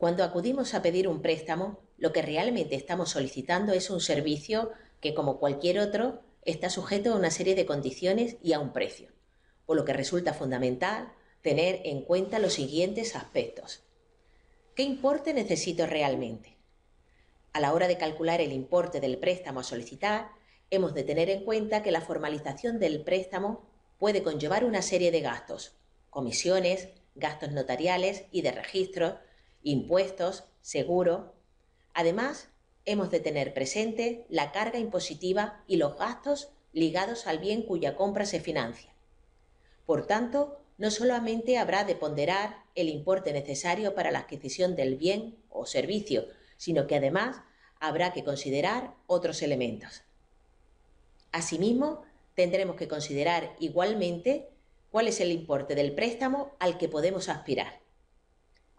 Cuando acudimos a pedir un préstamo, lo que realmente estamos solicitando es un servicio que, como cualquier otro, está sujeto a una serie de condiciones y a un precio, por lo que resulta fundamental tener en cuenta los siguientes aspectos. ¿Qué importe necesito realmente? A la hora de calcular el importe del préstamo a solicitar, hemos de tener en cuenta que la formalización del préstamo puede conllevar una serie de gastos, comisiones, gastos notariales y de registro, impuestos, seguro. Además, hemos de tener presente la carga impositiva y los gastos ligados al bien cuya compra se financia. Por tanto, no solamente habrá de ponderar el importe necesario para la adquisición del bien o servicio, sino que además habrá que considerar otros elementos. Asimismo, tendremos que considerar igualmente cuál es el importe del préstamo al que podemos aspirar.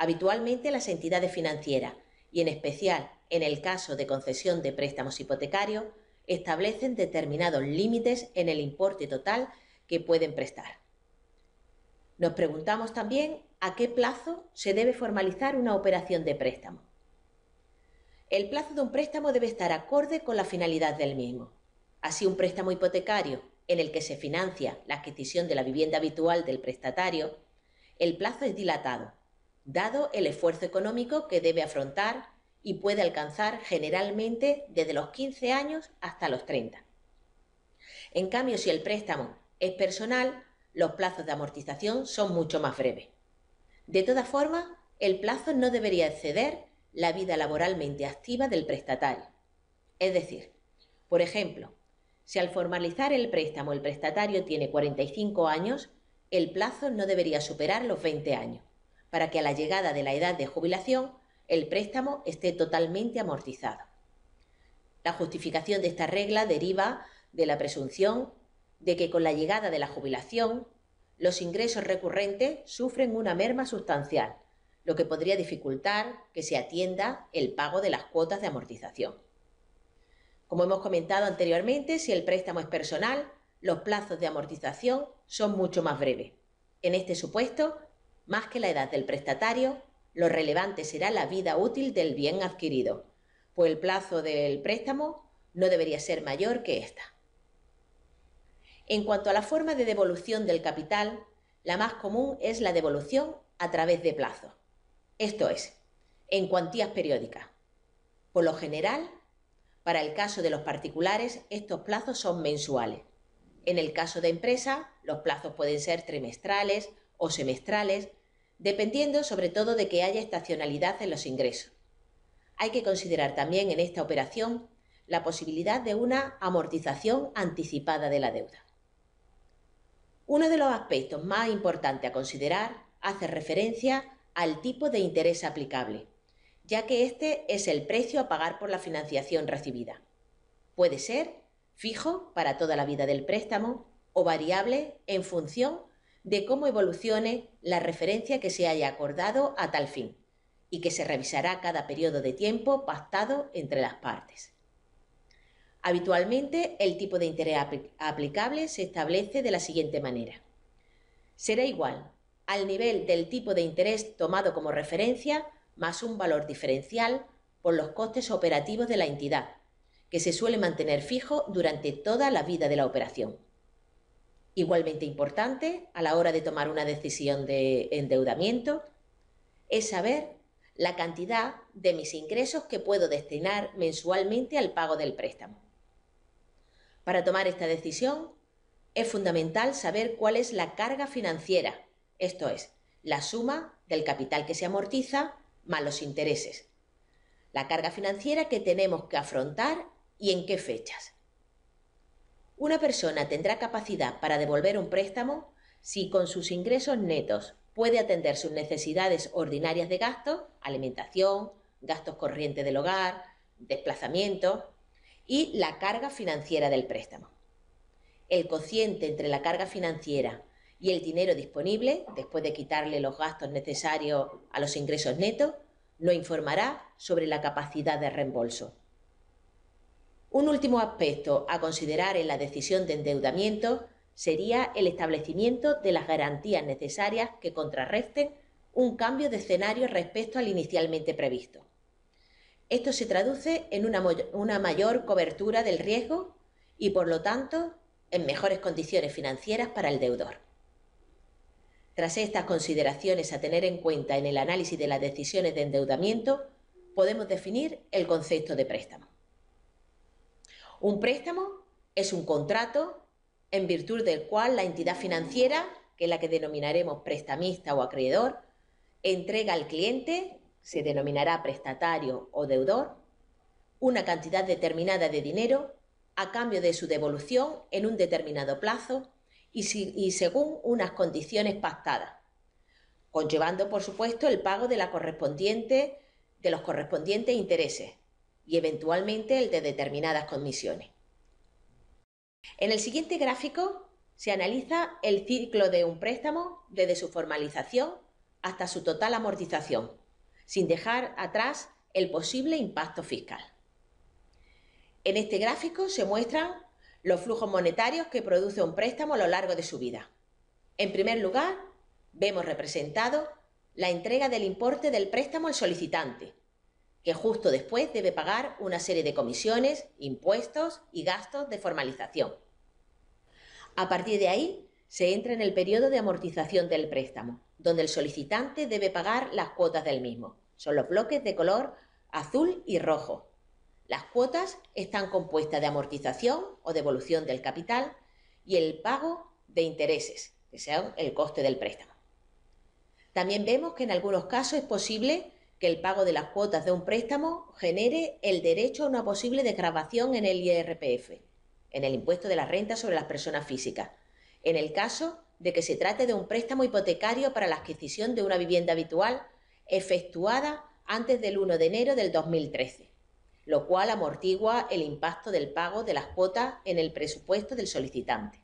Habitualmente las entidades financieras, y en especial en el caso de concesión de préstamos hipotecarios, establecen determinados límites en el importe total que pueden prestar. Nos preguntamos también a qué plazo se debe formalizar una operación de préstamo. El plazo de un préstamo debe estar acorde con la finalidad del mismo. Así, un préstamo hipotecario en el que se financia la adquisición de la vivienda habitual del prestatario, el plazo es dilatado, dado el esfuerzo económico que debe afrontar y puede alcanzar generalmente desde los 15 años hasta los 30. En cambio, si el préstamo es personal, los plazos de amortización son mucho más breves. De todas formas, el plazo no debería exceder la vida laboralmente activa del prestatario. Es decir, por ejemplo, si al formalizar el préstamo el prestatario tiene 45 años, el plazo no debería superar los 20 años, para que a la llegada de la edad de jubilación el préstamo esté totalmente amortizado. La justificación de esta regla deriva de la presunción de que con la llegada de la jubilación los ingresos recurrentes sufren una merma sustancial, lo que podría dificultar que se atienda el pago de las cuotas de amortización. Como hemos comentado anteriormente, si el préstamo es personal, los plazos de amortización son mucho más breves. En este supuesto, más que la edad del prestatario, lo relevante será la vida útil del bien adquirido, pues el plazo del préstamo no debería ser mayor que ésta. En cuanto a la forma de devolución del capital, la más común es la devolución a través de plazo, esto es, en cuantías periódicas. Por lo general, para el caso de los particulares, estos plazos son mensuales. En el caso de empresa, los plazos pueden ser trimestrales o semestrales, dependiendo sobre todo de que haya estacionalidad en los ingresos. Hay que considerar también en esta operación la posibilidad de una amortización anticipada de la deuda. Uno de los aspectos más importantes a considerar hace referencia al tipo de interés aplicable ya que este es el precio a pagar por la financiación recibida. Puede ser fijo para toda la vida del préstamo o variable en función de cómo evolucione la referencia que se haya acordado a tal fin y que se revisará cada periodo de tiempo pactado entre las partes. Habitualmente el tipo de interés aplicable se establece de la siguiente manera. Será igual al nivel del tipo de interés tomado como referencia más un valor diferencial por los costes operativos de la entidad, que se suele mantener fijo durante toda la vida de la operación. Igualmente importante a la hora de tomar una decisión de endeudamiento es saber la cantidad de mis ingresos que puedo destinar mensualmente al pago del préstamo. Para tomar esta decisión es fundamental saber cuál es la carga financiera, esto es, la suma del capital que se amortiza más los intereses. La carga financiera que tenemos que afrontar y en qué fechas. Una persona tendrá capacidad para devolver un préstamo si con sus ingresos netos puede atender sus necesidades ordinarias de gasto, alimentación, gastos corrientes del hogar, desplazamiento y la carga financiera del préstamo. El cociente entre la carga financiera y el dinero disponible, después de quitarle los gastos necesarios a los ingresos netos, lo informará sobre la capacidad de reembolso. Un último aspecto a considerar en la decisión de endeudamiento sería el establecimiento de las garantías necesarias que contrarresten un cambio de escenario respecto al inicialmente previsto. Esto se traduce en una, una mayor cobertura del riesgo y, por lo tanto, en mejores condiciones financieras para el deudor. Tras estas consideraciones a tener en cuenta en el análisis de las decisiones de endeudamiento, podemos definir el concepto de préstamo. Un préstamo es un contrato en virtud del cual la entidad financiera, que es la que denominaremos prestamista o acreedor, entrega al cliente, se denominará prestatario o deudor, una cantidad determinada de dinero a cambio de su devolución en un determinado plazo y, según unas condiciones pactadas, conllevando, por supuesto, el pago de, la correspondiente, de los correspondientes intereses y eventualmente el de determinadas comisiones. En el siguiente gráfico se analiza el ciclo de un préstamo desde su formalización hasta su total amortización, sin dejar atrás el posible impacto fiscal. En este gráfico se muestran los flujos monetarios que produce un préstamo a lo largo de su vida. En primer lugar, vemos representado la entrega del importe del préstamo al solicitante, que justo después debe pagar una serie de comisiones, impuestos y gastos de formalización. A partir de ahí, se entra en el periodo de amortización del préstamo, donde el solicitante debe pagar las cuotas del mismo. Son los bloques de color azul y rojo. Las cuotas están compuestas de amortización o devolución del capital y el pago de intereses, que sean el coste del préstamo. También vemos que en algunos casos es posible que el pago de las cuotas de un préstamo genere el derecho a una posible desgrabación en el IRPF, en el impuesto de la renta sobre las personas físicas, en el caso de que se trate de un préstamo hipotecario para la adquisición de una vivienda habitual efectuada antes del 1 de enero del 2013, lo cual amortigua el impacto del pago de las cuotas en el presupuesto del solicitante.